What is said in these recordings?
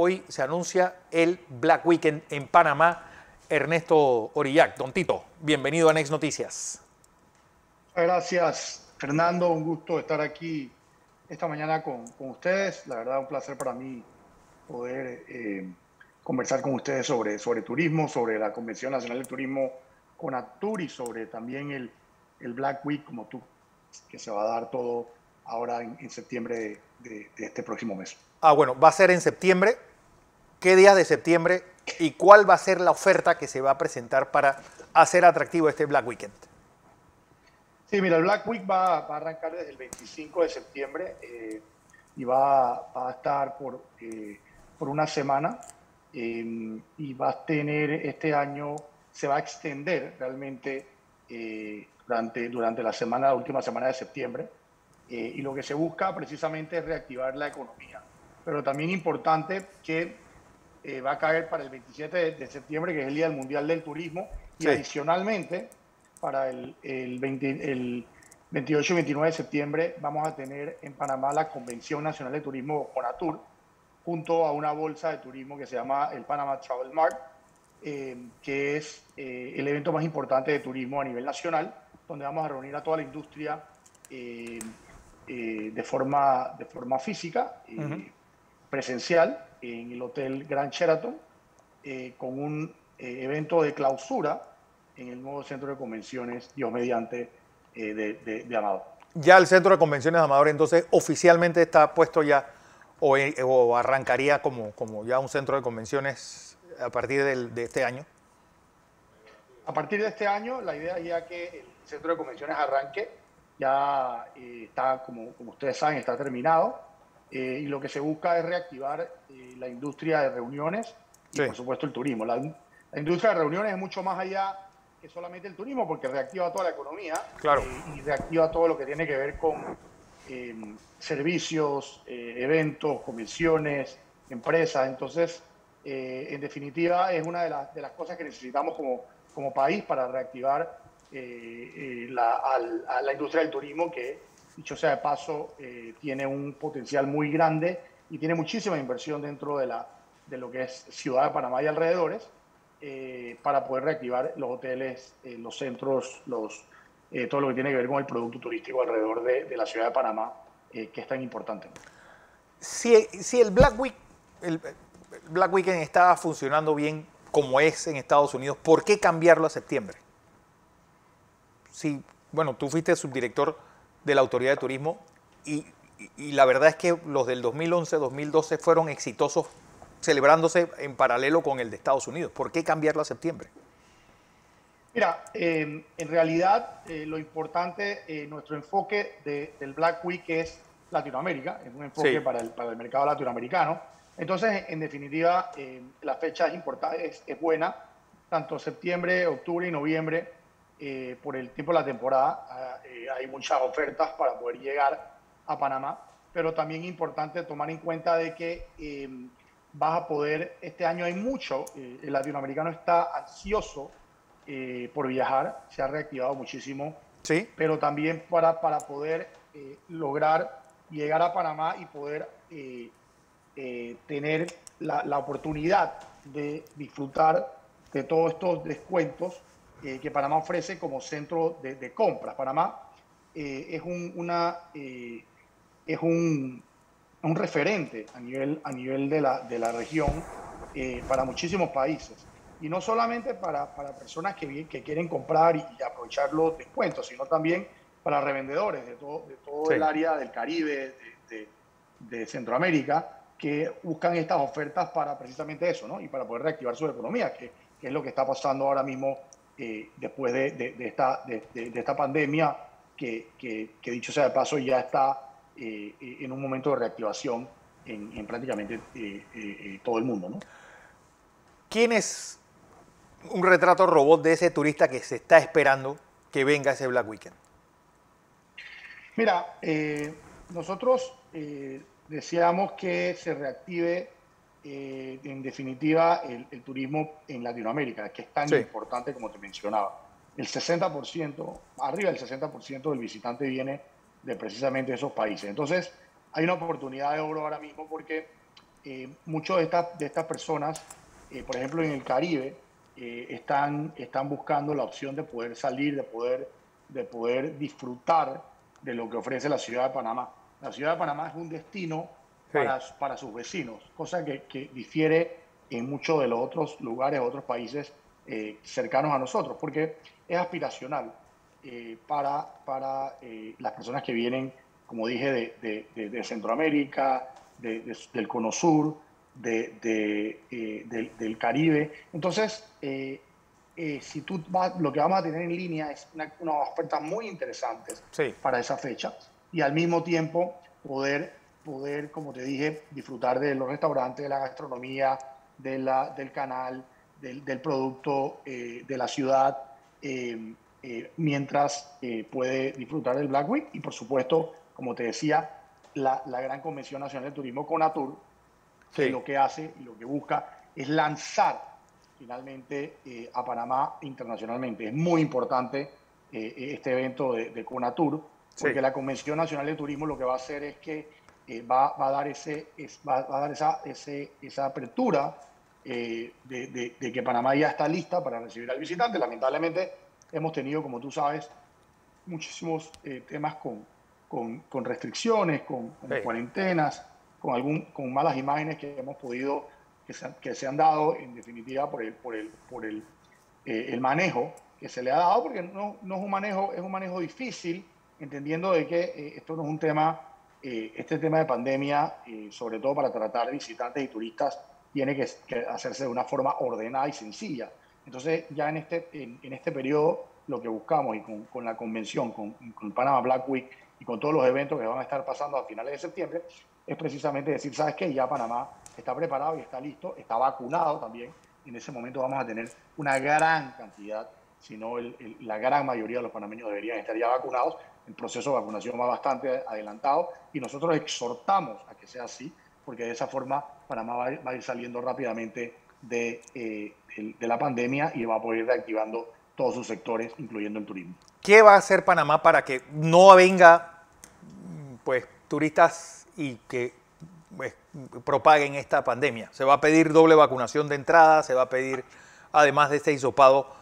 hoy se anuncia el Black Weekend en Panamá. Ernesto Orillac, Don Tito, bienvenido a Next Noticias. Gracias, Fernando. Un gusto estar aquí esta mañana con, ustedes. La verdad, un placer para mí poder eh, conversar con ustedes sobre, sobre turismo, sobre la Convención Nacional de Turismo con Actur y sobre también el, el Black Week, como tú, que se va a dar todo ahora en, septiembre de, este próximo mes. Ah, bueno, va a ser en septiembre. ¿Qué días de septiembre y cuál va a ser la oferta que se va a presentar para hacer atractivo este Black Weekend? Sí, mira, el Black Week va, a arrancar desde el 25 de septiembre eh, y va, a estar por, eh, por una semana eh, y va a tener este año, se va a extender realmente durante, durante la semana, la última semana de septiembre. Eh, y lo que se busca precisamente es reactivar la economía. Pero también importante que eh, va a caer para el 27 de, septiembre, que es el Día del Mundial del Turismo, y adicionalmente para el, el, 28 y 29 de septiembre vamos a tener en Panamá la Convención Nacional de Turismo CONATUR, junto a una bolsa de turismo que se llama el Panama Travel Mart, eh, que es el evento más importante de turismo a nivel nacional, donde vamos a reunir a toda la industria eh, de, forma, de forma física, eh, presencial, en el Hotel Grand Sheraton, eh, con un evento de clausura en el nuevo centro de convenciones, Dios mediante, de, de, Amador. Ya el centro de convenciones de Amador, entonces, oficialmente está puesto ya o, arrancaría como, como ya un centro de convenciones a partir de este año? A partir de este año, la idea es ya que el centro de convenciones arranque ya eh, está, como, como, ustedes saben, está terminado. Eh, y lo que se busca es reactivar eh, la industria de reuniones y, por supuesto, el turismo. La, industria de reuniones es mucho más allá que solamente el turismo, porque reactiva toda la economía claro. y reactiva todo lo que tiene que ver con servicios, eventos, convenciones, empresas. Entonces, en definitiva, es una de, las, de las cosas que necesitamos como, como país para reactivar eh, eh, la, a la industria del turismo que, dicho sea de paso, eh, tiene un potencial muy grande y tiene muchísima inversión dentro de, la, de lo que es Ciudad de Panamá y alrededores para poder reactivar los hoteles, los centros, los, todo lo que tiene que ver con el producto turístico alrededor de, la Ciudad de Panamá, que es tan importante. Si, si el Black Week, el Black Weekend estaba funcionando bien como es en Estados Unidos, ¿por qué cambiarlo a septiembre? sí, bueno, tú fuiste subdirector de la Autoridad de Turismo y, la verdad es que los del 2011-2012 fueron exitosos celebrándose en paralelo con el de Estados Unidos. ¿Por qué cambiarlo a septiembre? Mira, em, en realidad eh, lo importante, eh, nuestro enfoque del Black Week es Latinoamérica, es un enfoque para, el, para, el, mercado latinoamericano. Entonces, en definitiva, em, la fecha es, importante, es, es buena, tanto septiembre, octubre y noviembre eh, por el tiempo de la temporada. Ah, eh, hay muchas ofertas para poder llegar a Panamá, pero también es importante tomar en cuenta de que em, vas a poder, este año hay mucho, eh, el latinoamericano está ansioso por viajar, se ha reactivado muchísimo, ¿Sí? pero también para, para poder lograr llegar a Panamá y poder tener la, la oportunidad de disfrutar de todos estos descuentos eh, que Panamá ofrece como centro de, de compras. Panamá eh, es, un, una, eh, es un, un, referente a nivel, a nivel de, la, de la región para muchísimos países. Y no solamente para, para personas que, que quieren comprar y, aprovechar los descuentos, sino también para revendedores de todo, de todo el área del Caribe, de, de, Centroamérica, que buscan estas ofertas para precisamente eso, ¿no? Y para poder reactivar su economía, que, que es lo que está pasando ahora mismo eh, después de, esta, de, esta pandemia, que, dicho sea de paso ya está eh, en un momento de reactivación en, prácticamente eh, todo el mundo. ¿no? ¿Quién es un retrato robot de ese turista que se está esperando que venga ese Black Weekend? Mira, nosotros deseamos que se reactive eh, en definitiva, el, turismo en Latinoamérica, que es tan importante como te mencionaba. El 60%, arriba del 60% del visitante viene de precisamente esos países. Entonces, hay una oportunidad de oro ahora mismo porque eh, muchas de estas, de estas personas, eh, por ejemplo en el Caribe, están, están buscando la opción de poder salir, de poder, de poder disfrutar de lo que ofrece la ciudad de Panamá. La ciudad de Panamá es un destino para, para, sus vecinos, cosa que, que, difiere en muchos de los otros lugares, otros países cercanos a nosotros, porque es aspiracional para, para las personas que vienen como dije, de, de, Centroamérica, del Cono Sur, de, eh, del, Caribe. Entonces, eh, eh, si tú vas, lo que vamos a tener en línea es una, una ofertas muy interesantes para esa fecha y al mismo tiempo poder, poder, como te dije, disfrutar de los restaurantes, de la gastronomía, de la, del canal, del, del producto de la ciudad, mientras puede disfrutar del Black Week. Y por supuesto como te decía, la, Gran Convención Nacional de Turismo CONATUR, que lo que hace y lo que busca es lanzar finalmente eh, a Panamá internacionalmente. Es muy importante eh, este evento de, CONATUR, porque la Convención Nacional de Turismo lo que va a hacer es que eh, va, a dar, ese, va, a dar esa, esa apertura de, de, que Panamá ya está lista para recibir al visitante. Lamentablemente hemos tenido, como tú sabes, muchísimos temas con, con, con restricciones, con, cuarentenas, con, algún, con malas imágenes que hemos podido, que se, que se han dado en definitiva por el, por el, por el, eh, el manejo que se le ha dado, porque no, no, es un manejo, es un manejo difícil, entendiendo de que eh, esto no es un tema, eh, este tema de pandemia, sobre todo para tratar visitantes y turistas, tiene que, hacerse de una forma ordenada y sencilla. Entonces, ya en este, en, en este periodo, lo que buscamos y con, con la convención, con, con Panama Black Week, y con todos los eventos que van a estar pasando a finales de septiembre, es precisamente decir, ¿sabes qué? Ya Panamá está preparado y está listo, está vacunado también. En ese momento vamos a tener una gran cantidad, si no la gran mayoría de los panameños deberían estar ya vacunados. El proceso de vacunación va bastante adelantado y nosotros exhortamos a que sea así, porque de esa forma Panamá va a ir, saliendo rápidamente de, eh, de la pandemia y va a poder ir reactivando todos sus sectores, incluyendo el turismo. ¿Qué va a hacer Panamá para que no venga pues, turistas y que pues, propaguen esta pandemia? ¿Se va a pedir doble vacunación de entrada? ¿Se va a pedir, además de este hisopado,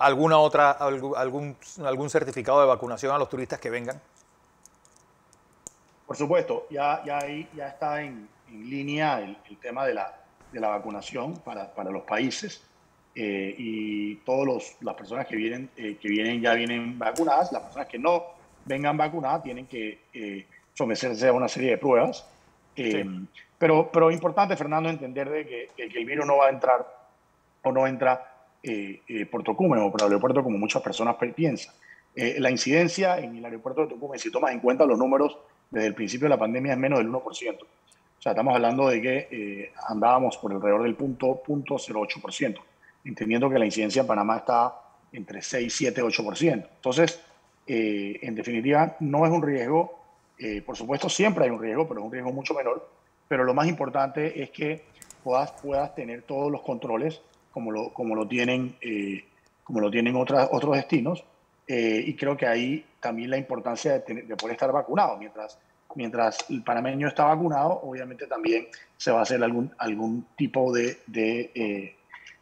alguna otra, algún, algún certificado de vacunación a los turistas que vengan? Por supuesto, ya, ya, ahí, ya está en, línea el, tema de la, de la vacunación para, para los países. Eh, y todas las personas que vienen, eh, que vienen ya vienen vacunadas, las personas que no vengan vacunadas tienen que eh, someterse a una serie de pruebas. Pero, pero importante, Fernando, entender de que, el virus no va a entrar o no entra por Tocumen o por el aeropuerto como muchas personas piensan. la incidencia en el aeropuerto de Tocumen, si tomas en cuenta los números desde el principio de la pandemia, es menos del 1%. O sea, estamos hablando de que andábamos por alrededor del punto, punto 0,8% entendiendo que la incidencia en Panamá está entre 6, 7, 8%. Entonces, eh, en definitiva, no es un riesgo, eh, por supuesto siempre hay un riesgo, pero es un riesgo mucho menor, pero lo más importante es que puedas, puedas tener todos los controles como lo, como lo tienen, eh, como lo tienen otras, otros destinos, y creo que ahí también la importancia de, de, poder estar vacunado. Mientras, mientras el panameño está vacunado, obviamente también se va a hacer algún, algún tipo de, de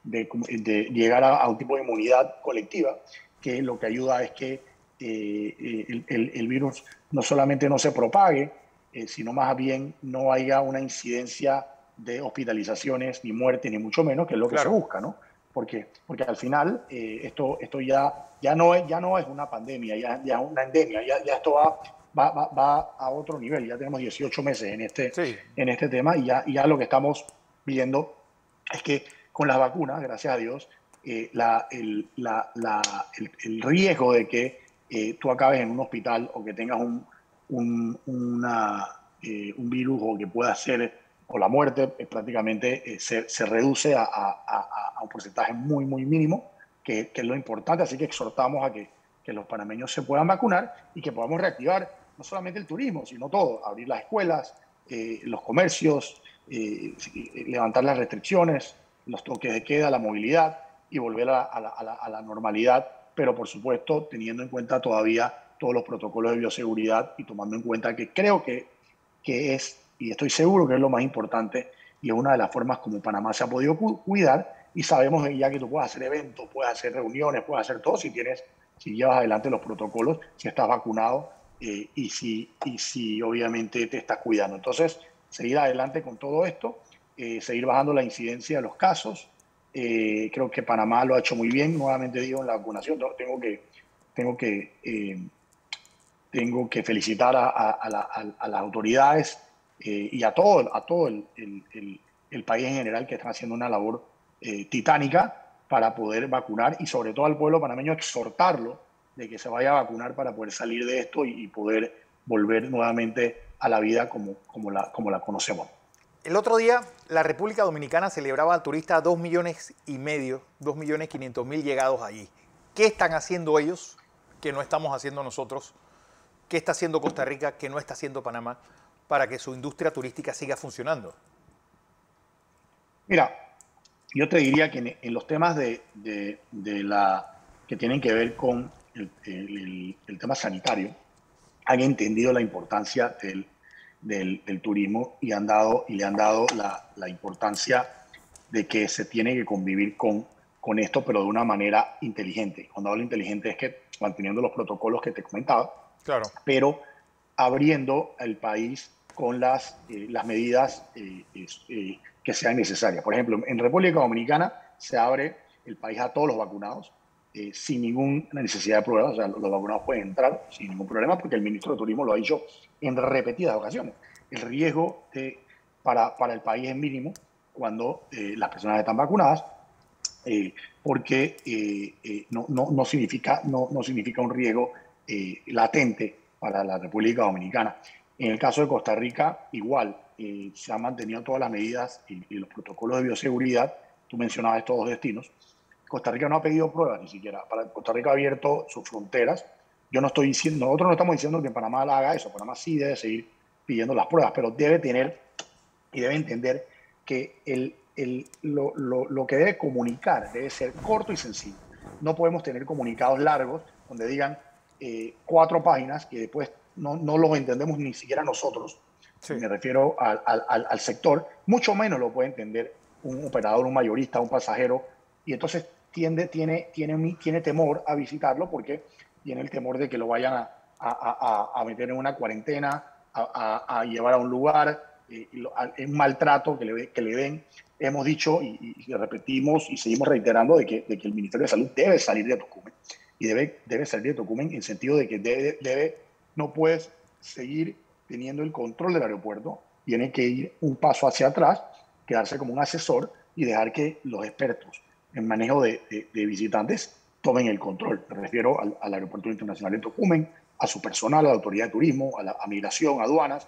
de, llegar a, un tipo de inmunidad colectiva, que lo que ayuda es que eh, el, virus no solamente no se propague, eh, sino más bien no haya una incidencia de hospitalizaciones, ni muerte, ni mucho menos, que es lo que se busca, ¿no? Porque, porque al final eh, esto, esto ya, ya, no es, ya no es una pandemia, ya, ya es una endemia, ya, ya esto va, va, va, a otro nivel, ya tenemos 18 meses en este, en este tema y ya, ya lo que estamos viendo es que con las vacunas, gracias a Dios, eh, la, el, la, el, riesgo de que eh, tú acabes en un hospital o que tengas un, un, una, un virus o que pueda ser, o la muerte, prácticamente se, se, reduce a, a, a, un porcentaje muy, muy mínimo, que, que, es lo importante. Así que exhortamos a que, que los panameños se puedan vacunar y que podamos reactivar no solamente el turismo, sino todo, abrir las escuelas, los comercios, levantar las restricciones, los toques de queda, la movilidad y volver a, la, normalidad, pero por supuesto teniendo en cuenta todavía todos los protocolos de bioseguridad y tomando en cuenta que creo que, que es, y estoy seguro que es lo más importante, y es una de las formas como Panamá se ha podido cuidar y sabemos ya que tú puedes hacer eventos, puedes hacer reuniones, puedes hacer todo si tienes, si llevas adelante los protocolos, si estás vacunado eh, y, si, y si obviamente te estás cuidando. Entonces, seguir adelante con todo esto, eh, seguir bajando la incidencia de los casos. Eh, creo que Panamá lo ha hecho muy bien, nuevamente digo, en la vacunación. Tengo que, tengo que, tengo que felicitar a, a, las autoridades y a todo, a todo el, el, país en general que están haciendo una labor eh, titánica para poder vacunar y sobre todo al pueblo panameño exhortarlo de que se vaya a vacunar para poder salir de esto y, poder volver nuevamente a la vida como, como, la, como la conocemos. El otro día la República Dominicana celebraba al turista dos millones y medio, dos millones quinientos mil llegados allí. ¿Qué están haciendo ellos que no estamos haciendo nosotros? ¿Qué está haciendo Costa Rica que no está haciendo Panamá para que su industria turística siga funcionando? Mira, yo te diría que en, los temas de, de, la, que tienen que ver con el, el, tema sanitario, han entendido la importancia del, del, turismo y, han dado, y le han dado la, la, importancia de que se tiene que convivir con, con esto, pero de una manera inteligente. Cuando hablo inteligente es que manteniendo los protocolos que te comentaba, claro. pero abriendo el país con las, eh, las medidas eh, eh, que sean necesarias. Por ejemplo, en República Dominicana se abre el país a todos los vacunados sin ninguna necesidad de pruebas. O sea, los vacunados pueden entrar sin ningún problema porque el ministro de Turismo lo ha dicho en repetidas ocasiones. El riesgo para, para, el país es mínimo cuando las personas están vacunadas porque no, no, no, significa, no, no significa un riesgo latente para la República Dominicana. En el caso de Costa Rica, igual, se han mantenido todas las medidas y, los protocolos de bioseguridad. Tú mencionabas estos dos destinos. Costa Rica no ha pedido pruebas ni siquiera. Costa Rica ha abierto sus fronteras. Yo no estoy diciendo, nosotros no estamos diciendo que Panamá haga eso. Panamá sí debe seguir pidiendo las pruebas, pero debe tener y debe entender que lo, que debe comunicar debe ser corto y sencillo. No podemos tener comunicados largos donde digan eh, cuatro páginas que después no, no los entendemos ni siquiera nosotros me refiero al, al, al, sector, mucho menos lo puede entender un operador, un mayorista, un pasajero, y entonces tiende, tiene, tiene, tiene temor a visitarlo porque tiene el temor de que lo vayan a, a, a meter en una cuarentena, a, llevar a un lugar, eh, un maltrato que le, que le den. Hemos dicho y, y, repetimos y seguimos reiterando de que, de que el Ministerio de Salud debe salir de Tocumen y debe, debe salir de Tocumen en el sentido de que debe, debe no puedes seguir teniendo el control del aeropuerto, tiene que ir un paso hacia atrás, quedarse como un asesor y dejar que los expertos en manejo de, visitantes tomen el control. Me refiero al, Aeropuerto Internacional de Tocumen, a su personal, a la Autoridad de Turismo, a, la, Migración, aduanas,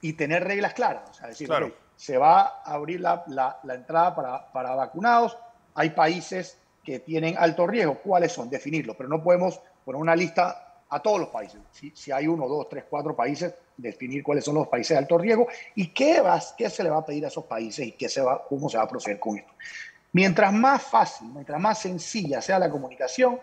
y tener reglas claras. O sea, decir, se va a abrir la, la, entrada para, para vacunados, hay países que tienen alto riesgo, ¿cuáles son? Definirlos, pero no podemos poner una lista a todos los países. Si, hay uno, dos, tres, cuatro países, definir cuáles son los países de alto riesgo y qué, vas, qué se le va a pedir a esos países y qué se va, cómo se va a proceder con esto. Mientras más fácil, mientras más sencilla sea la comunicación,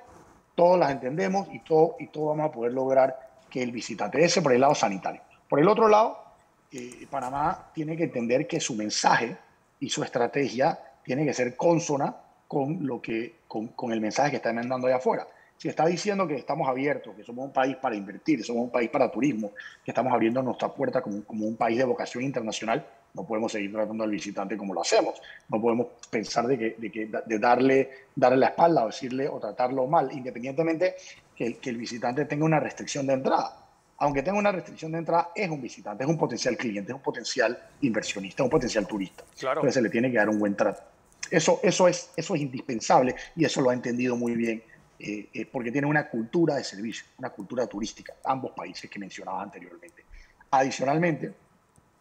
todos las entendemos y todo, y todo vamos a poder lograr que el visitante, ese por el lado sanitario. Por el otro lado, eh, Panamá tiene que entender que su mensaje y su estrategia tiene que ser consona con, lo que, con, con el mensaje que está mandando allá afuera si está diciendo que estamos abiertos, que somos un país para invertir, somos un país para turismo, que estamos abriendo nuestra puerta como, como, un país de vocación internacional, no podemos seguir tratando al visitante como lo hacemos. No podemos pensar de, que, de, que, de darle, darle la espalda o decirle o tratarlo mal, independientemente que, que el visitante tenga una restricción de entrada. Aunque tenga una restricción de entrada, es un visitante, es un potencial cliente, es un potencial inversionista, es un potencial turista. Claro. Entonces se le tiene que dar un buen trato. Eso, eso, es, eso es indispensable y eso lo ha entendido muy bien eh, eh, porque tiene una cultura de servicio, una cultura turística, ambos países que mencionaba anteriormente. Adicionalmente,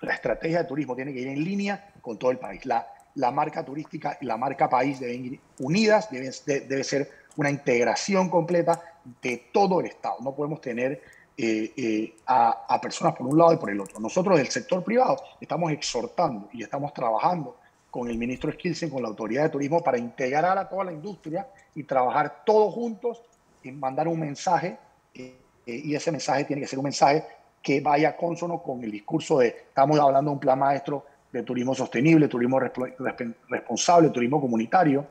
la estrategia de turismo tiene que ir en línea con todo el país. La, la marca turística y la marca país deben ir unidas, debe, debe ser una integración completa de todo el Estado. No podemos tener eh, a, a, personas por un lado y por el otro. Nosotros del sector privado estamos exhortando y estamos trabajando con el ministro Skilsen, con la autoridad de turismo, para integrar a toda la industria y trabajar todos juntos y mandar un mensaje. Eh, eh, y ese mensaje tiene que ser un mensaje que vaya consono con el discurso de, estamos hablando de un plan maestro de turismo sostenible, turismo responsable, turismo comunitario.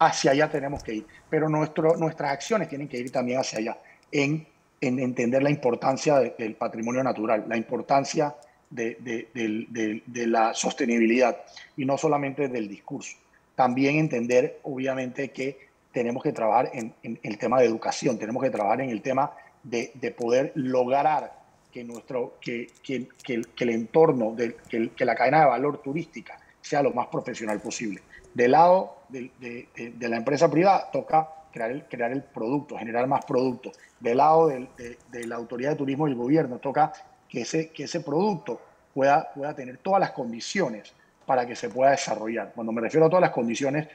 Hacia allá tenemos que ir. Pero nuestro, nuestras acciones tienen que ir también hacia allá, en, en entender la importancia del patrimonio natural, la importancia de, de, de, la sostenibilidad y no solamente del discurso. También entender, obviamente, que tenemos que trabajar en, en, el tema de educación, tenemos que trabajar en el tema de, poder lograr que, nuestro, que, que, que el, entorno, de, que, la cadena de valor turística sea lo más profesional posible. Del lado de, de la empresa privada toca crear el, crear el producto, generar más productos. Del lado de, la autoridad de turismo y el gobierno toca que ese, que ese producto pueda, pueda tener todas las condiciones para que se pueda desarrollar. Cuando me refiero a todas las condiciones,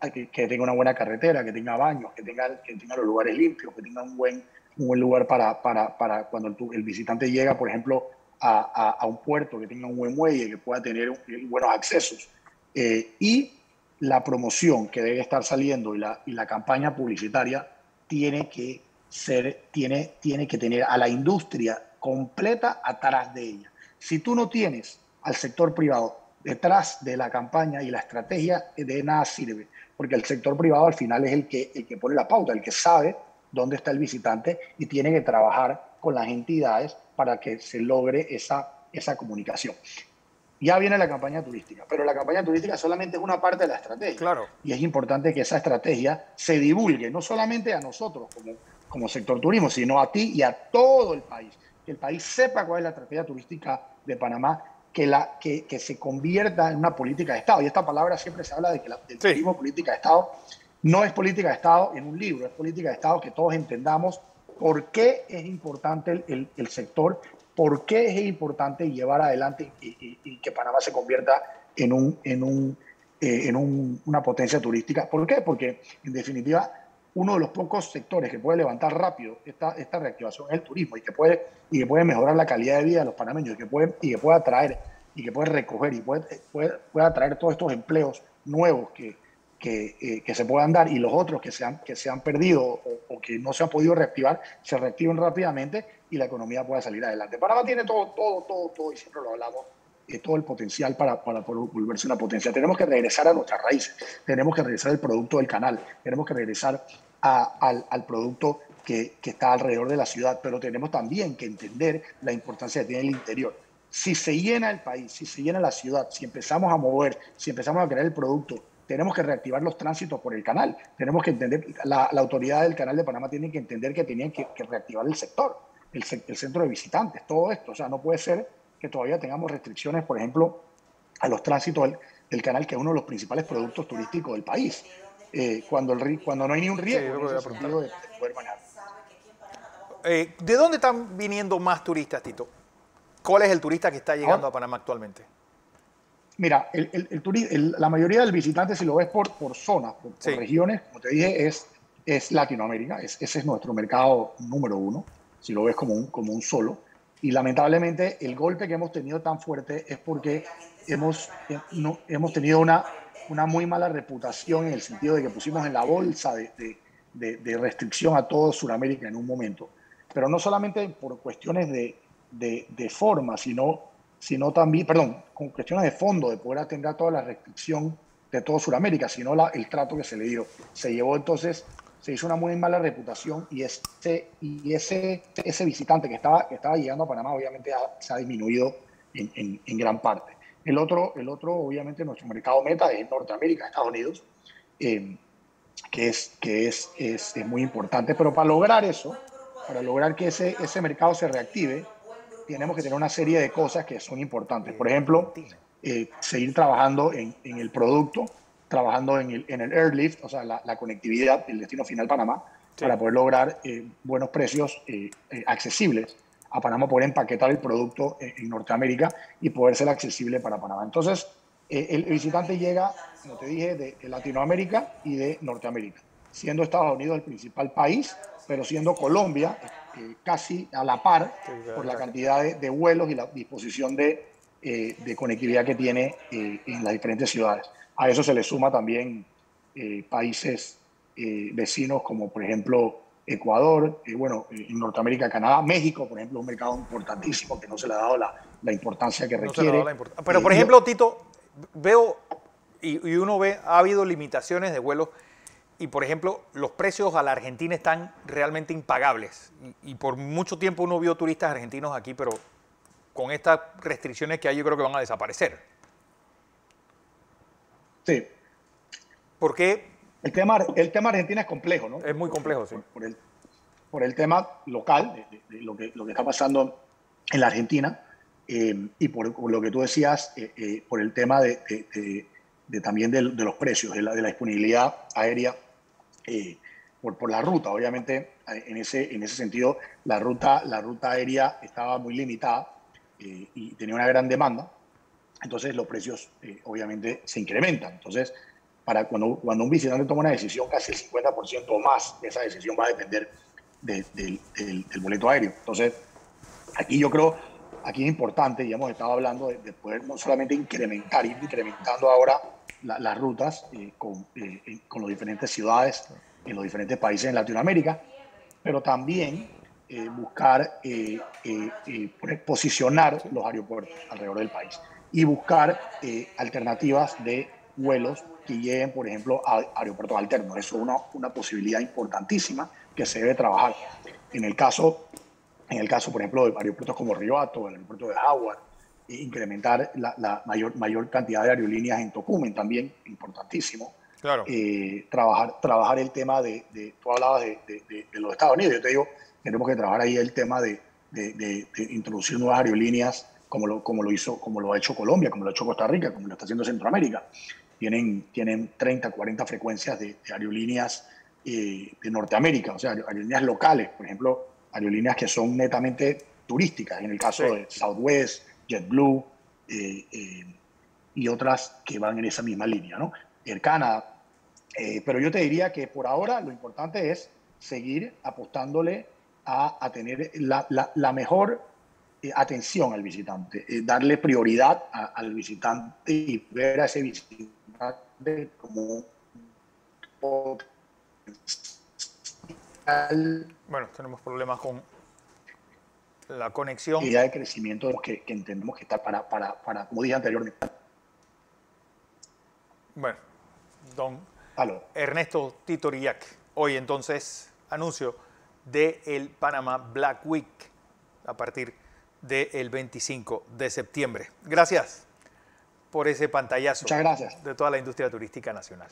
que, tenga una buena carretera, que tenga baños, que tenga, que tenga los lugares limpios, que tenga un buen, un buen lugar para, para, para cuando el, visitante llega, por ejemplo, a, a, un puerto, que tenga un buen muelle, que pueda tener buenos accesos. Eh, y la promoción que debe estar saliendo y la, la campaña publicitaria tiene que ser, tiene, tiene que tener a la industria completa atrás de ella. Si tú no tienes al sector privado detrás de la campaña y la estrategia, de nada sirve, porque el sector privado al final es el que, el que pone la pauta, el que sabe dónde está el visitante y tiene que trabajar con las entidades para que se logre esa, esa comunicación. Ya viene la campaña turística, pero la campaña turística solamente es una parte de la estrategia. Claro. Y es importante que esa estrategia se divulgue, no solamente a nosotros como, como sector turismo, sino a ti y a todo el país. Que el país sepa cuál es la estrategia turística de Panamá, que, la, que, que se convierta en una política de Estado. Y esta palabra siempre se habla de que la, del turismo política de Estado no es política de Estado en un libro, es política de Estado que todos entendamos por qué es importante el, el, sector, por qué es importante llevar adelante y, que Panamá se convierta en, un, en, un, eh, en un, una potencia turística. ¿Por qué? Porque en definitiva uno de los pocos sectores que puede levantar rápido esta, esta reactivación es el turismo y que, puede, y que puede mejorar la calidad de vida de los panameños y que puede, y que puede atraer y que puede recoger y puede, puede, puede atraer todos estos empleos nuevos que, que, eh, que, se puedan dar y los otros que se han, que se han perdido o, que no se han podido reactivar, se reactiven rápidamente y la economía pueda salir adelante. Panamá tiene todo, todo, todo, todo, y siempre lo hablamos, eh, todo el potencial para, para volverse una potencia. Tenemos que regresar a nuestras raíces, tenemos que regresar al producto del canal, tenemos que regresar al, al, producto que, que está alrededor de la ciudad, pero tenemos también que entender la importancia que tiene el interior si se llena el país, si se llena la ciudad, si empezamos a mover, si empezamos a crear el producto tenemos que reactivar los tránsitos por el canal. Tenemos que entender, la, autoridad del canal de Panamá tiene que entender que tenían que, reactivar el sector, el, centro de visitantes, todo esto. O sea, no puede ser que todavía tengamos restricciones, por ejemplo, a los tránsitos del, canal, que es uno de los principales productos turísticos del país, eh, cuando, el, cuando no hay ni un riesgo de, poder manejar. Eh, ¿De dónde están viniendo más turistas, Tito? ¿Cuál es el turista que está llegando a Panamá actualmente? Mira, el, el, la mayoría del visitante, si lo ves por, por zonas, por, regiones, como te dije, es, es Latinoamérica. Es, ese es nuestro mercado número uno, si lo ves como un, como un solo. Y lamentablemente el golpe que hemos tenido tan fuerte es porque hemos, eh, no, hemos tenido una, una muy mala reputación en el sentido de que pusimos en la bolsa de, de, de, restricción a todo Sudamérica en un momento. Pero no solamente por cuestiones de, de forma, sino sino también, perdón, con cuestiones de fondo, de poder atender toda la restricción de todo Sudamérica, sino la, el trato que se le dio. Se llevó entonces, se hizo una muy mala reputación y ese, y ese, ese visitante que estaba, que estaba llegando a Panamá obviamente se ha disminuido en, en, gran parte. El otro, el otro, obviamente, nuestro mercado meta es Norteamérica, Estados Unidos, eh, que, es, que es, es, es, muy importante. Pero para lograr eso, para lograr que ese, ese mercado se reactive, tenemos que tener una serie de cosas que son importantes. Por ejemplo, eh, seguir trabajando en, en, el producto, trabajando en el, en el airlift, o sea, la, la conectividad, el destino final Panamá, para poder lograr eh, buenos precios eh, accesibles a Panamá, poder empaquetar el producto en, Norteamérica y poder ser accesible para Panamá. Entonces, el, visitante llega, como te dije, de, de Latinoamérica y de Norteamérica, siendo Estados Unidos el principal país, pero siendo Colombia eh, casi a la par por la cantidad de, vuelos y la disposición de, eh, de conectividad que tiene eh, en las diferentes ciudades. A eso se le suma también países vecinos como por ejemplo Ecuador, bueno, en Norteamérica, Canadá, México, por ejemplo, un mercado importantísimo que no se le ha dado la, la importancia que requiere. Pero, por ejemplo, Tito, veo y, uno ve, ha habido limitaciones de vuelos y, por ejemplo, los precios a la Argentina están realmente impagables. Y, por mucho tiempo uno vio turistas argentinos aquí, pero con estas restricciones que hay yo creo que van a desaparecer. Sí. ¿Por qué? El tema, el tema Argentina es complejo, ¿no? Es muy complejo, sí. Por, el, por el tema local, de, lo, que, lo que está pasando en la Argentina, eh, y por, lo que tú decías, eh, eh, por el tema de, de también de, los precios, de la, de la disponibilidad aérea por, por, la ruta. Obviamente, en ese, en ese sentido, la ruta, la ruta aérea estaba muy limitada y tenía una gran demanda. Entonces, los precios obviamente se incrementan. Entonces, para cuando, un visitante toma una decisión, casi el 50% o más de esa decisión va a depender del, boleto aéreo. Entonces, aquí yo creo aquí es importante, y hemos estado hablando de, poder no solamente incrementar, ir incrementando ahora las rutas eh, con, eh, las diferentes ciudades en los diferentes países en Latinoamérica, pero también eh, buscar posicionar los aeropuertos alrededor del país y buscar alternativas de vuelos que lleguen, por ejemplo, a aeropuertos alternos. Eso es una, una posibilidad importantísima que se debe trabajar. En el caso en el caso, por ejemplo, de aeropuertos como Río Hato, el aeropuerto de Howard, e incrementar la, mayor, mayor cantidad de aerolíneas en Tocumen también, importantísimo. Claro. Eh, trabajar, trabajar el tema de, de tú hablabas de, de, los Estados Unidos, yo te digo, tenemos que trabajar ahí el tema de, introducir nuevas aerolíneas como lo, como lo hizo, como lo ha hecho Colombia, como lo ha hecho Costa Rica, como lo está haciendo Centroamérica. Tienen, tienen 30, 40 frecuencias de, aerolíneas eh, de Norteamérica, o sea, aerolíneas locales, por ejemplo, aerolíneas que son netamente turísticas, en el caso de Southwest, JetBlue eh, eh, y otras que van en esa misma línea, ¿no? Air Canada. Eh, pero yo te diría que por ahora lo importante es seguir apostándole a, tener la, mejor atención al visitante, darle prioridad al visitante y ver a ese visitante como un bueno, tenemos problemas con la conexión. Y de crecimiento que, que entendemos que está para, para, para, como dije anteriormente. Bueno, don Ernesto Titorillac. Hoy entonces anuncio de el Panama Black Week a partir del 25 de septiembre. Gracias por ese pantallazo Muchas gracias. de toda la industria turística nacional.